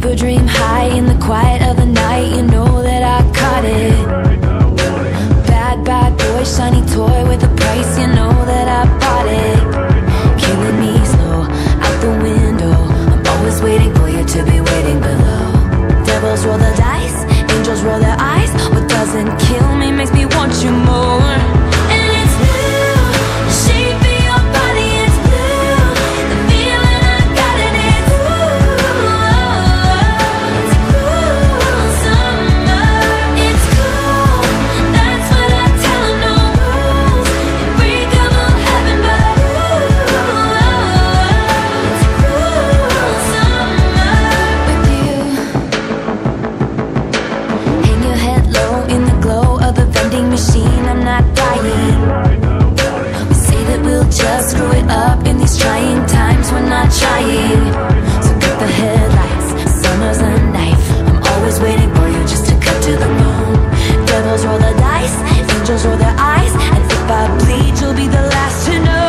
Keep dream high in the quiet of the night, you know I bleed, you'll be the last to know.